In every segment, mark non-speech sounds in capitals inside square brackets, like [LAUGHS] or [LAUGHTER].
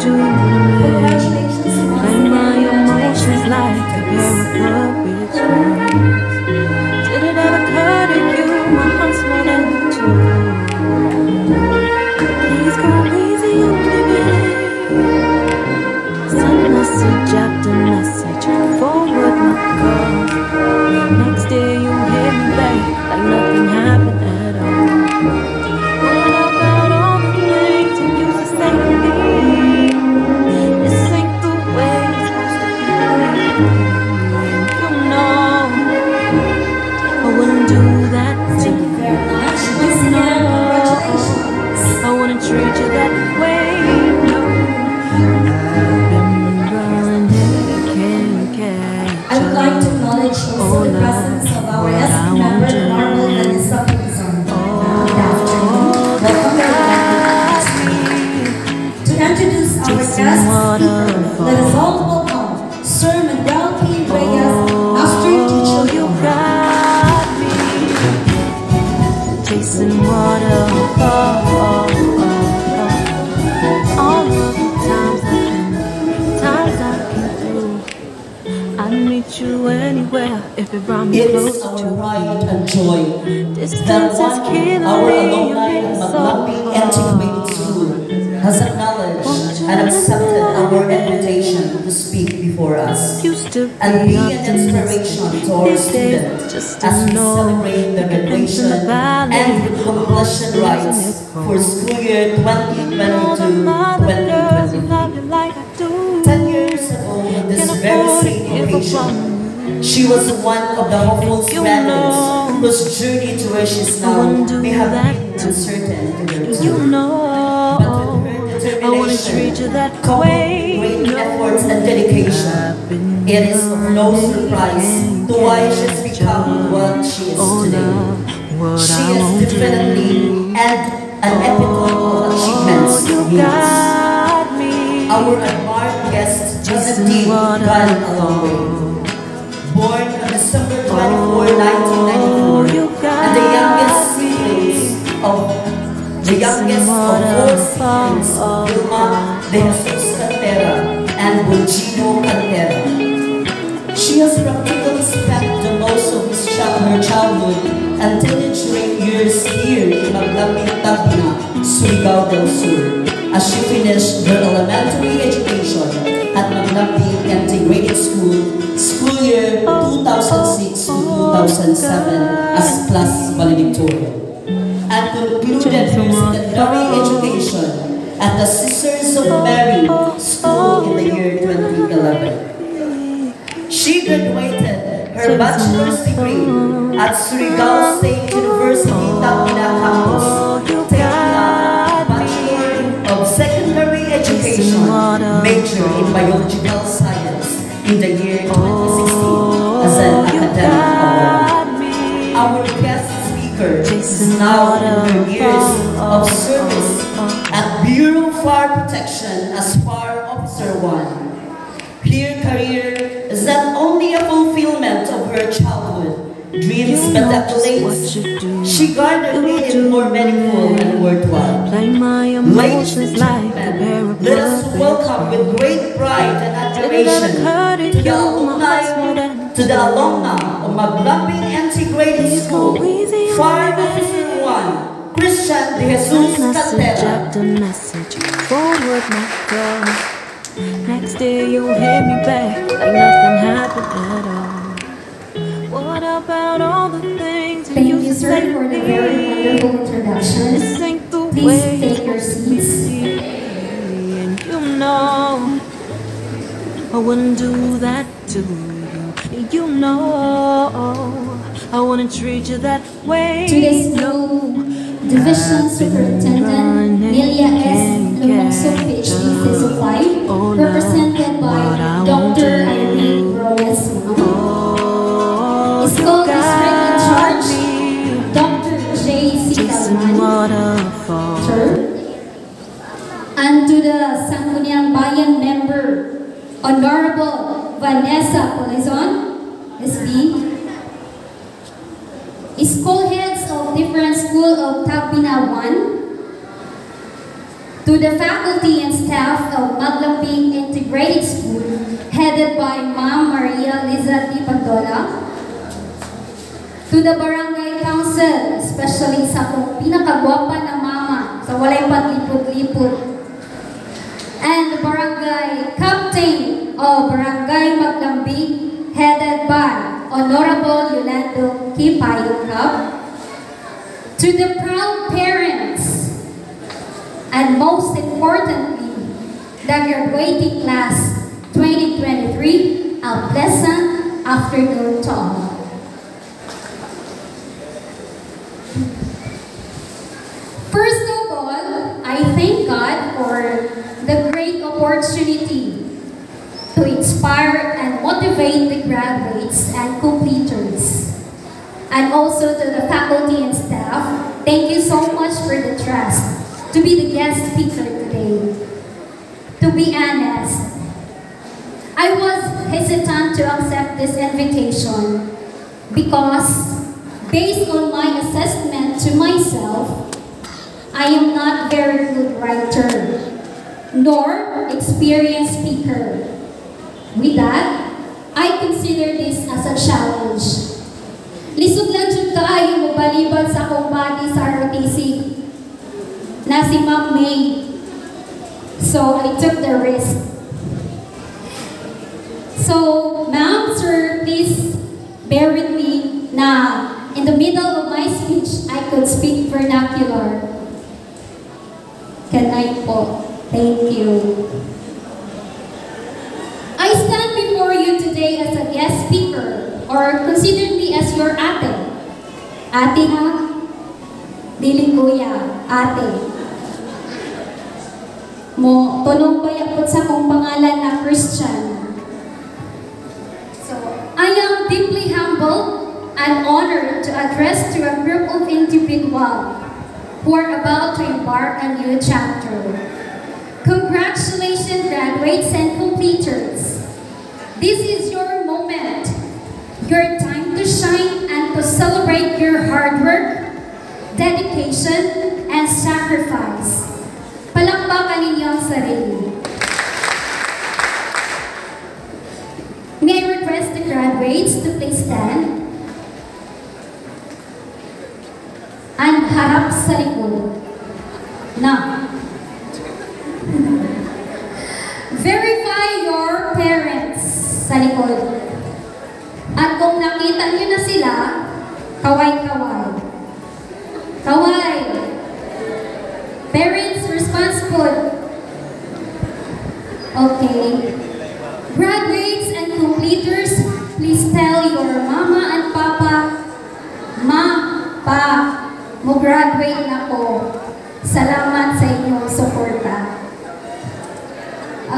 注 I would like to acknowledge also the presence of our SP member, Honorable Vanessa Quezon. Good afternoon. Welcome everyone. To introduce our guest speaker, let us you anywhere if it brought me close to right and joy. Distance is killing our alone life must not be antiquated. soon has acknowledged and accepted our invitation to speak before us and be an inspiration to our students as we celebrate the graduation and completion rites for school year 2022-2023. Ten years ago, this very same occasion she was one of the hopeful know, whose journey to where she is I now may have been to uncertain You know, But with her I determination, treat you that way. with great No. efforts and dedication, it is no surprise to why she has become what she is Oh, today. what She I is definitely and an oh, epitome of achievements Oh, you got me. Our admired guest is Just indeed gone I a long way. Born on December 24, Oh, 1994, and the youngest siblings of oh, the Just youngest of four siblings. Vilma de Jesus Cantera and Bugino Cantera. She has practically spent the most of his child, her childhood and teenage years here in Maglapit, Tabina, Surigao del Sur, as she finished her elementary education at Maglapit Integrated School, school year 2006 to 2007 as class valedictorian, and concluded her secondary education at the Sisters of Mary School in the year 2011. She graduated her bachelor's degree at Surigao State University Tapina campus, taking a Bachelor of Secondary Education major in Biological in the year 2016 as an academic award. Our guest speaker is now in her years of service at Bureau Fire Protection as Fire Officer 1. Her career is not only a fulfillment of her childhood dreams but accolades she garnered it more meaningful and worthwhile. Ladies and like a pair gentlemen, of let us with great pride and admiration to the alumni, to the alumna of Maglaping Integrated School, Fire Officer 1, Christian De Jesus Cantera. after message, forward my thoughts. Next day you'll hit me back like nothing happened at all. What about all the things Thank you you, sir, for the very wonderful introduction. The Please take your seats. Know I wouldn't do that to you. You know I wouldn't treat you that way. To the school Division Superintendent Nelia S. Lumongso PhD Supply, represented by Dr. To the faculty and staff of Maglaping Integrated School, headed by Ma'am Maria Liza T. Pandola. To the Barangay Council, especially sa akong pinakagwapa na mama sa walay paglipod-lipod. And the Barangay Captain of Barangay Maglambi, headed by Honorable Yolando Kipayo. To the proud parents, and most importantly, that the graduating class 2023, a pleasant afternoon to all. First of all, I thank God for the great opportunity to inspire and motivate motivate the graduates and completers. And also to the faculty and staff, thank you so much for the trust to be the guest speaker today. To be honest, I was hesitant to accept this invitation because based on my assessment to myself, I am not very good writer nor experienced speaker. With that, I consider this as a challenge. Lisod lang jud kaayo mo balibad sa body sa ROTC na si Ma'am May. So I took the risk. So, ma'am, sir, please bear with me na in the middle of my speech, I could speak vernacular. Can I po? Thank you. I stand before you today as a guest speaker or consider me as your ate. Ate ha? Dili kuya, ate. Mo, tunong ba yapot sa kong pangalan na Christian? So, I am deeply humbled and honored to address to a group of individuals who are about to embark a new chapter. Congratulations, graduates and completers. This is your moment, your time to shine and to celebrate your hard work, dedication, and sacrifice. Sarili. May I request the graduates to please stand and harap sa likod. Now, [LAUGHS] verify your parents sa likod. At kung nakita niyo na sila, kaway-kaway. Kaway. Parents responsible. Okay. Graduates and completers, please tell your mama and papa, Ma, Pa, mo graduate na ko. Salamat sa inyong suporta.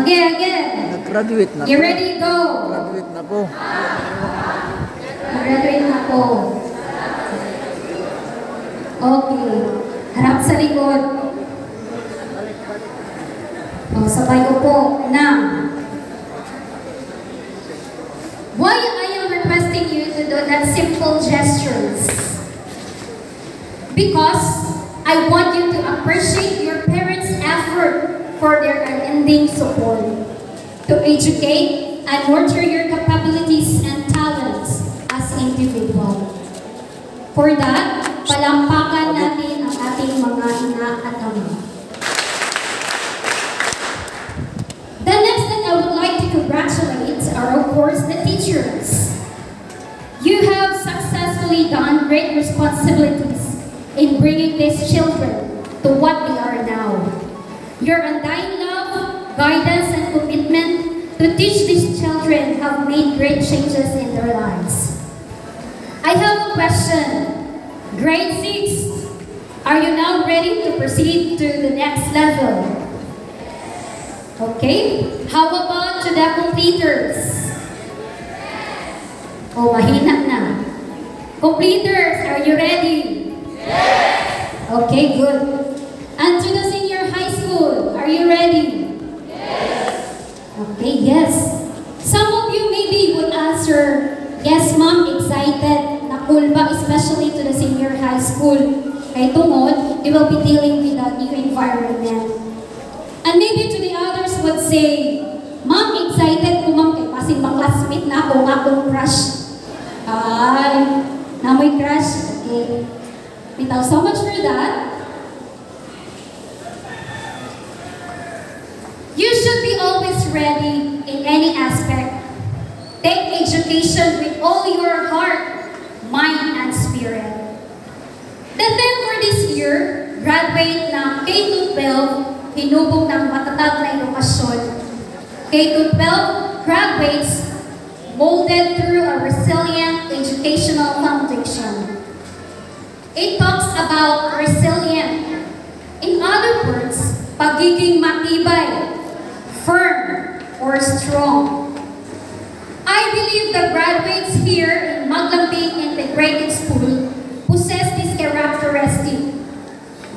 Again, again. Nag-graduate na You po. ready? Go. Graduate na po. Graduate na po. Okay. Harap sa likod. O, sabay ko po. Now, why I am requesting you to do that simple gestures? Because I want you to appreciate your parents' effort for their unending support to educate and nurture your capabilities and talents as individual. For that, palampakan natin ang ating mga ina at ama. I would like to congratulate are of course the teachers. You have successfully done great responsibilities in bringing these children to what they are now. Your undying love, guidance, and commitment to teach these children have made great changes in their lives. I have a question. Grade 6, are you now ready to proceed to the next level? Okay, how about to the completers? Oh, mahina na. Completers, are you ready? Yes! Okay, good. And to the senior high school, are you ready? Yes! Okay, yes. Some of you maybe would answer, yes ma'am, excited, na cool ba, especially to the senior high school. Kay tungod, you will be dealing with a new environment. And maybe to the others would say, Ma'am, excited ko ma'am kay pasin bang classmate na ako, nga akong crush. Ay, namoy crush. Okay. Bitaw, so much for that. You should be always ready in any aspect. Take education with all your heart, mind, and spirit. The theme for this year, graduate ng K-12, hinubog ng matatag na edukasyon. K-12 graduates molded through a resilient educational foundation. It talks about resilient. In other words, pagiging matibay, firm, or strong. I believe the graduates here in Maglambing Integrated School possess this characteristic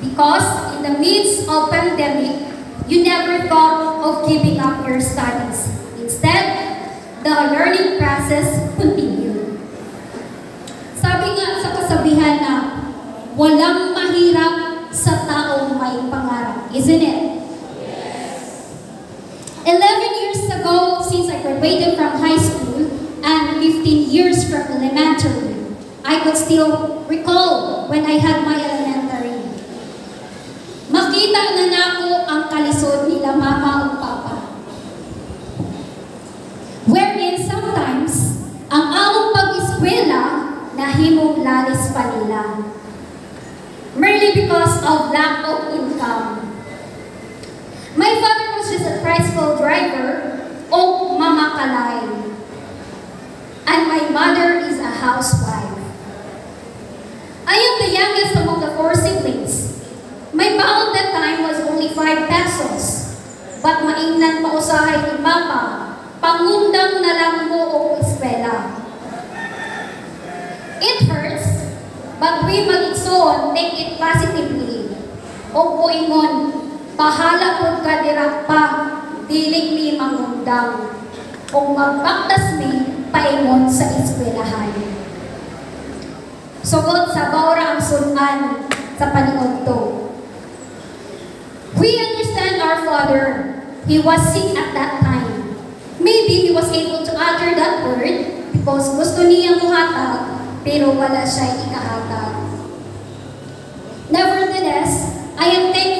because the midst of pandemic, you never thought of giving up your studies. Instead, the learning process continued. Sabi nga sa kasabihan na walang mahirap sa taong may pangarap, isn't it? 11 years ago, since I graduated from high school, and 15 years from elementary, I could still recall when I had my. Makita na nako ang kalisod nila mama o papa. Wherein sometimes, ang among pag-eskwela nahimong lalis pa nila. Merely because of lack of income. My father was just a tricycle driver o mamakalay. And my mother is a housewife. I am the youngest among the four siblings. My baon that time was only 5 pesos. But maingnan pa usahay ni Mama, pangundang na lang mo o eskwela. It hurts, but we mag-igsoon, take it positively. O puingon, bahala po ka dira pa, dilig mi mangundang. Kung magbaktas mi, paingon sa eskwelahan. Sugod sa bawra ang sunan sa paniod to our Father. He was sick at that time. Maybe he was able to utter that word because gusto niya muhatag, pero wala siya ikahatag. Nevertheless, I am thankful